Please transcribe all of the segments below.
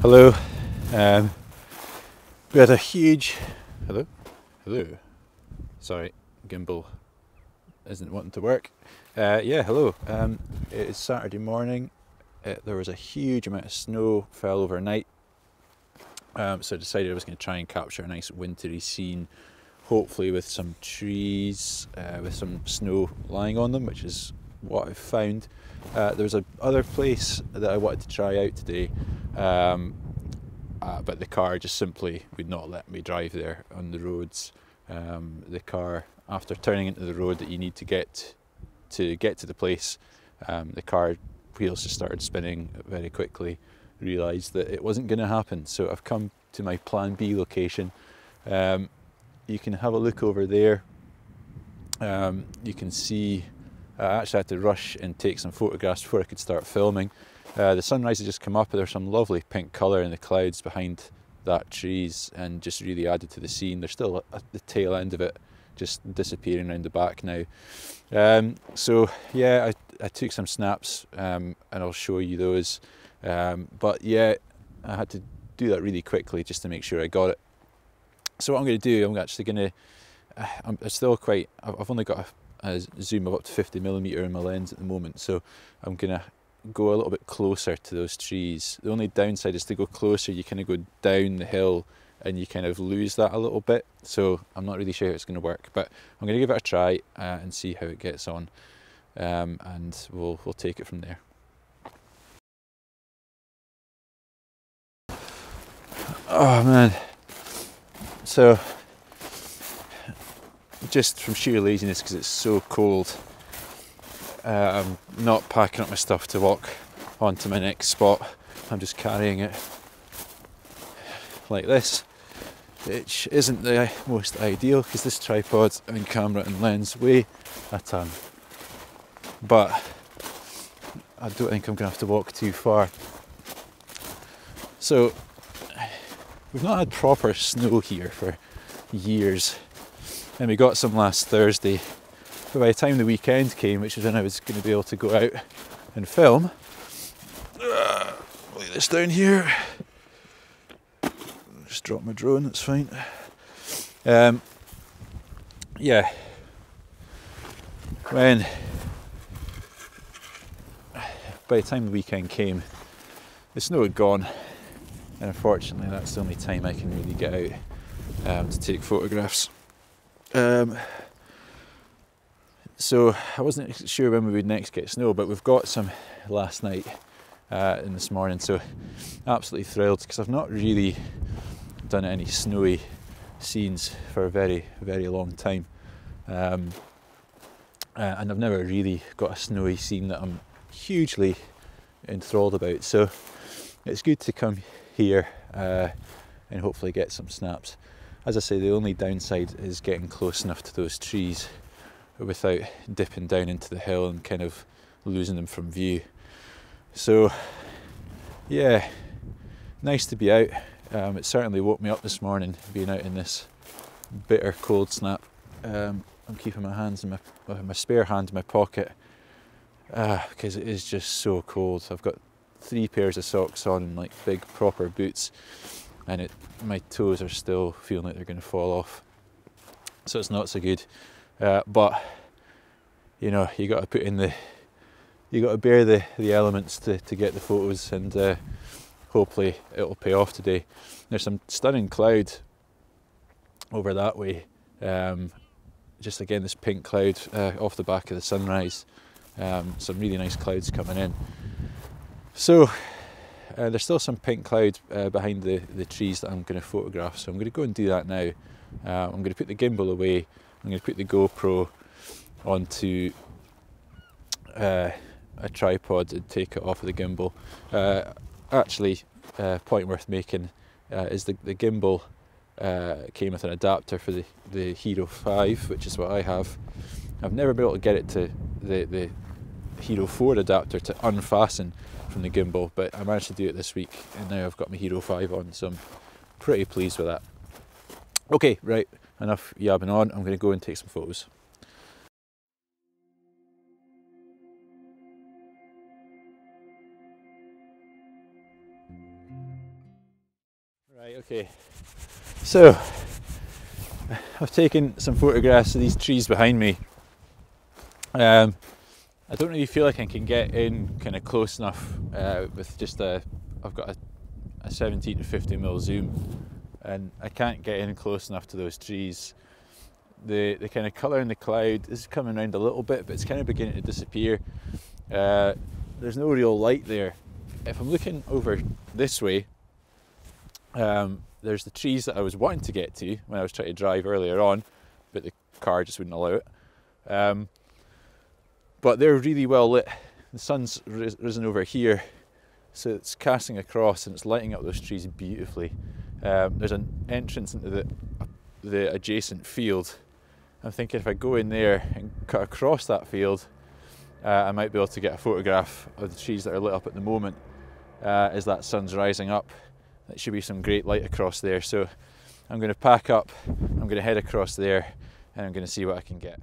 Hello. Um, we had a huge. Hello? Hello. Sorry, gimbal isn't wanting to work. Uh, yeah, hello. Um, it is Saturday morning. Uh, there was a huge amount of snow fell overnight. Um, so I decided I was going to try and capture a nice wintry scene, hopefully with some trees, uh, with some snow lying on them, which is what I've found. Uh, there was a other place that I wanted to try out today, um, uh, but the car just simply would not let me drive there on the roads. Um, the car, after turning into the road that you need to get to get to the place, um, the car wheels just started spinning very quickly. Realised that it wasn't going to happen, so I've come to my Plan B location. Um, you can have a look over there. Um, you can see I actually had to rush and take some photographs before I could start filming. Uh, the sunrise had just come up, there's some lovely pink colour in the clouds behind that trees, and just really added to the scene. There's still at the tail end of it, just disappearing around the back now. Um, so yeah, I, I took some snaps, um, and I'll show you those. Um, but yeah, I had to do that really quickly just to make sure I got it. So what I'm going to do, I'm actually going to. I'm still quite. I've only got a a zoom of up to 50 millimeter in my lens at the moment, so I'm gonna go a little bit closer to those trees. The only downside is to go closer, you kind of go down the hill and you kind of lose that a little bit. So I'm not really sure how it's going to work, but I'm going to give it a try uh, and see how it gets on, um, and we'll we'll take it from there. Oh man, so just from sheer laziness because it's so cold. Uh, I'm not packing up my stuff to walk on to my next spot. I'm just carrying it like this, which isn't the most ideal because this tripod and camera and lens weigh a ton. But I don't think I'm going to have to walk too far. So, we've not had proper snow here for years and we got some last Thursday. But by the time the weekend came, which is when I was going to be able to go out and film, uh, lay this down here. Just drop my drone, that's fine. Um, yeah, when by the time the weekend came, the snow had gone, and unfortunately, that's the only time I can really get out um, to take photographs. Um, so I wasn't sure when we would next get snow, but we've got some last night uh, and this morning. So absolutely thrilled because I've not really done any snowy scenes for a very very long time, um, uh, and I've never really got a snowy scene that I'm hugely enthralled about. So it's good to come here uh, and hopefully get some snaps. As I say, the only downside is getting close enough to those trees without dipping down into the hill and kind of losing them from view. So, yeah, nice to be out. Um, it certainly woke me up this morning being out in this bitter cold snap. Um, I'm keeping my hands in my my spare hand in my pocket because uh, it is just so cold. I've got three pairs of socks on and like big proper boots and it my toes are still feeling like they're going to fall off. So it's not so good. Uh, but you know, you got to put in the, you got to bear the the elements to to get the photos, and uh, hopefully it'll pay off today. There's some stunning cloud over that way. Um, just again, this pink cloud uh, off the back of the sunrise. Um, some really nice clouds coming in. So uh, there's still some pink cloud uh, behind the, the trees that I'm going to photograph, so I'm going to go and do that now. Uh, I'm going to put the gimbal away, I'm going to put the GoPro onto uh, a tripod and take it off of the gimbal. Uh, actually, uh, point worth making is the, the gimbal came with an adapter for the, the Hero 5, which is what I have. I've never been able to get it to the, the Hero 4 adapter to unfasten from the gimbal, but I managed to do it this week and now I've got my Hero 5 on, so I'm pretty pleased with that. Okay, right, enough yabbing on, I'm going to go and take some photos. Right, okay. So, I've taken some photographs of these trees behind me. Um, I don't really feel like I can get in kind of close enough uh, with just a. I've got a, a 17 to 50 mm zoom, and I can't get in close enough to those trees. The the kind of colour in the cloud is coming around a little bit, but it's kind of beginning to disappear. Uh, there's no real light there. If I'm looking over this way, um, there's the trees that I was wanting to get to when I was trying to drive earlier on, but the car just wouldn't allow it. Um, but they're really well lit. The sun's risen over here, so it's casting across and it's lighting up those trees beautifully. Um, there's an entrance into the the adjacent field. I'm thinking if I go in there and cut across that field, uh, I might be able to get a photograph of the trees that are lit up at the moment uh, as that sun's rising up. That should be some great light across there. So I'm going to pack up, I'm going to head across there, and I'm going to see what I can get.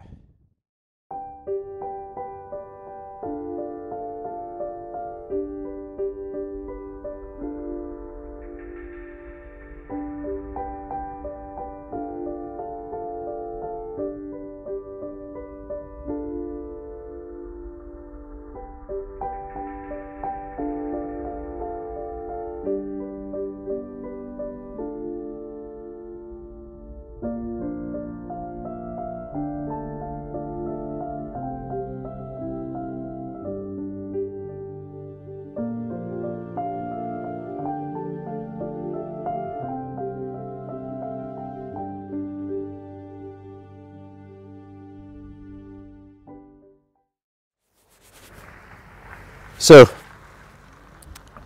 So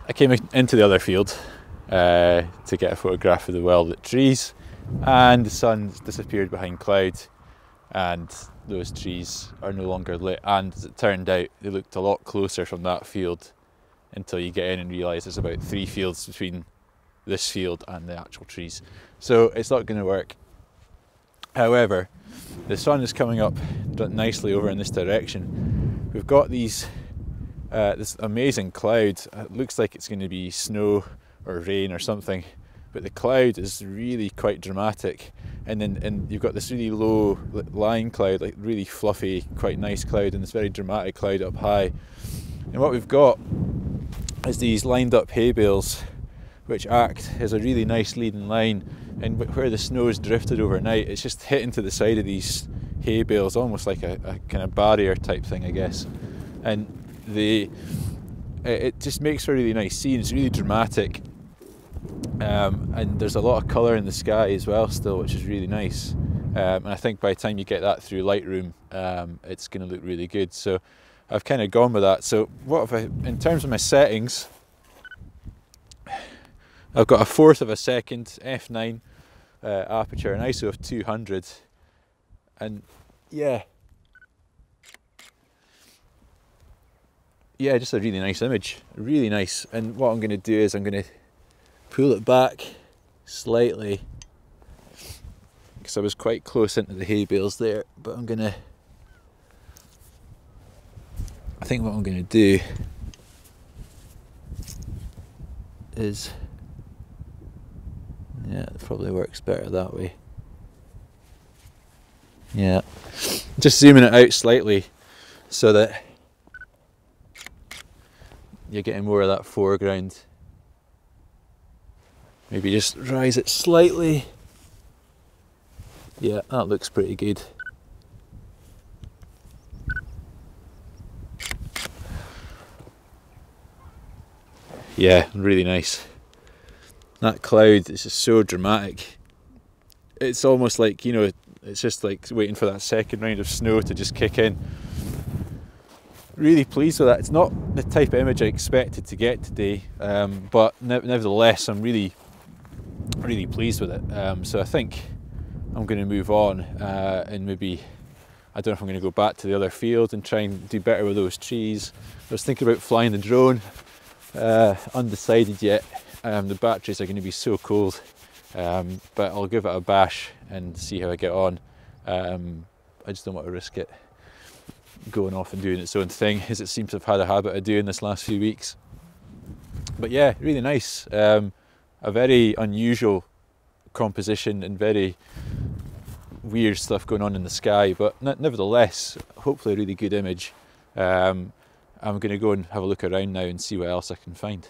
I came into the other field uh, to get a photograph of the well lit trees, and the sun's disappeared behind cloud, and those trees are no longer lit. And as it turned out, they looked a lot closer from that field until you get in and realise there's about three fields between this field and the actual trees. So it's not going to work. However, the sun is coming up nicely over in this direction. We've got these uh, this amazing cloud. It looks like it's going to be snow or rain or something, but the cloud is really quite dramatic. And then and you've got this really low lying cloud, like really fluffy, quite nice cloud, and this very dramatic cloud up high. And what we've got is these lined up hay bales, which act as a really nice leading line. And where the snow is drifted overnight, it's just hitting to the side of these hay bales, almost like a, a kind of barrier type thing, I guess. And the it just makes for a really nice scene. It's really dramatic, um, and there's a lot of colour in the sky as well, still, which is really nice. Um, and I think by the time you get that through Lightroom, um, it's going to look really good. So I've kind of gone with that. So what if I, in terms of my settings, I've got a fourth of a second f9 uh, aperture, an ISO of 200, and yeah, yeah, just a really nice image, really nice. And what I'm going to do is I'm going to pull it back slightly because I was quite close into the hay bales there, but I'm going to, I think what I'm going to do is, yeah, it probably works better that way. Yeah, just zooming it out slightly so that you're getting more of that foreground. Maybe just rise it slightly. Yeah, that looks pretty good. Yeah, really nice. That cloud is just so dramatic. It's almost like, you know, it's just like waiting for that second round of snow to just kick in really pleased with that. It's not the type of image I expected to get today, um, but ne- nevertheless, I'm really, really pleased with it. Um, so I think I'm going to move on uh, and maybe I don't know if I'm going to go back to the other field and try and do better with those trees. I was thinking about flying the drone, uh, undecided yet. Um, the batteries are going to be so cold, um, but I'll give it a bash and see how I get on. Um, I just don't want to risk it going off and doing its own thing, as it seems to have had a habit of doing this last few weeks. But yeah, really nice. Um, a very unusual composition and very weird stuff going on in the sky, but nevertheless, hopefully a really good image. Um, I'm going to go and have a look around now and see what else I can find.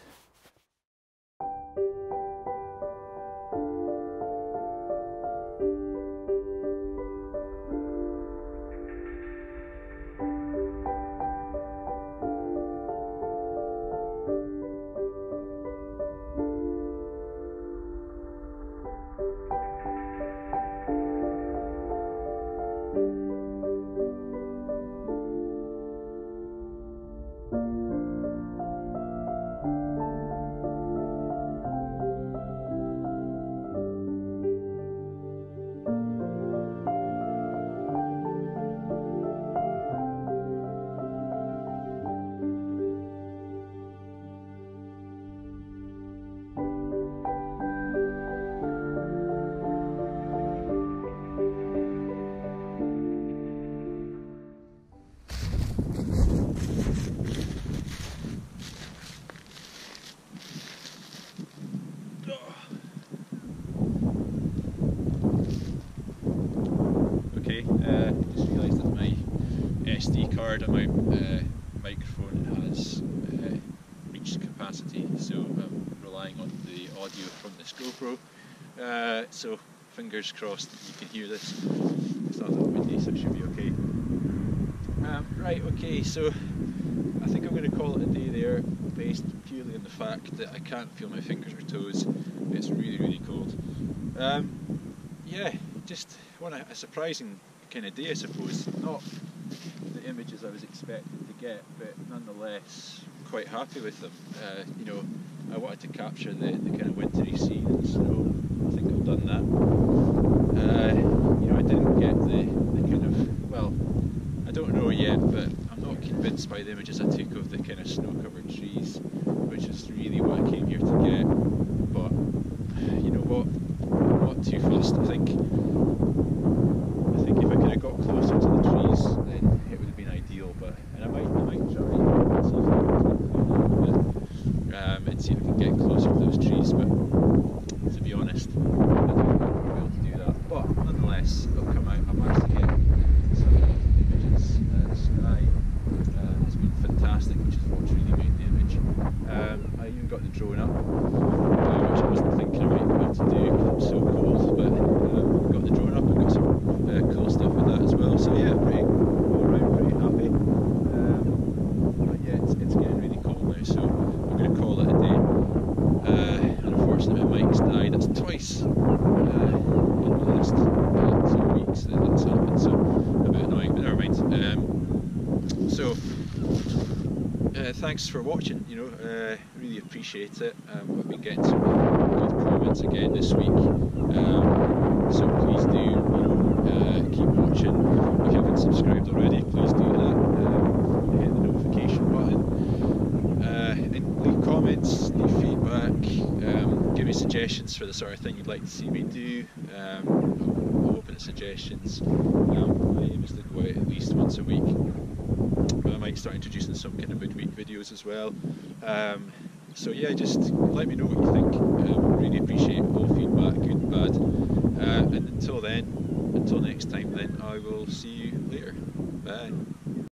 SD card on my uh, microphone has uh, reached capacity, so I'm relying on the audio from this GoPro. Uh, so fingers crossed you can hear this. It's not that windy, so it should be okay. Um, right, okay, so I think I'm going to call it a day there, based purely on the fact that I can't feel my fingers or toes. It's really, really cold. Um, yeah, just one a surprising kind of day, I suppose. Not the images I was expecting to get, but nonetheless quite happy with them. Uh, you know, I wanted to capture the, the kind of wintry scene and snow. I think I've done that. Uh, you know, I didn't get the, the kind of, well, I don't know yet, but I'm not convinced by the images I took of the kind of snow-covered trees, which is really what I came here to get. But, you know what, not too fast, I think I think if I could have got closer to the trees, then it would have been ideal. But and I might, I might try and see if I can um, and see if I can get closer to those trees. But to be honest, I don't think I'll be able to do that. But nonetheless, it'll come out. I managed to get some images uh, the sky. Uh, it's been fantastic, which is what's really made the image. Um, I even got the drone up, uh, which I wasn't thinking I might be able to do because it's so cold. But um, got the drone up and got some uh, cool stuff with that as well. So yeah, pretty all around pretty happy. Um, but yeah, it's, it's getting really cold now, so I'm going to call it a day. Uh, unfortunately, my mic's uh, in the last uh, two weeks that that's happened. So a bit annoying, but never mind. Um, so. Uh, thanks for watching. You know, uh, really appreciate it. Um, I've been getting some good comments again this week. Um, so please do, you know, uh, keep watching. If you haven't subscribed already, please do that. Um, hit the notification button. Uh, and leave comments, leave feedback, um, give me suggestions for the sort of thing you'd like to see me do. Um, open suggestions. Um, my aim is to go out at least once a week but I might start introducing some kind of midweek videos as well. Um, so yeah, just let me know what you think. Um, really appreciate all feedback, good and bad. Uh, and until then, until next time, then I will see you later. Bye.